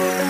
Yeah.